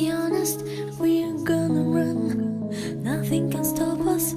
be honest, we're gonna run. Nothing can stop us.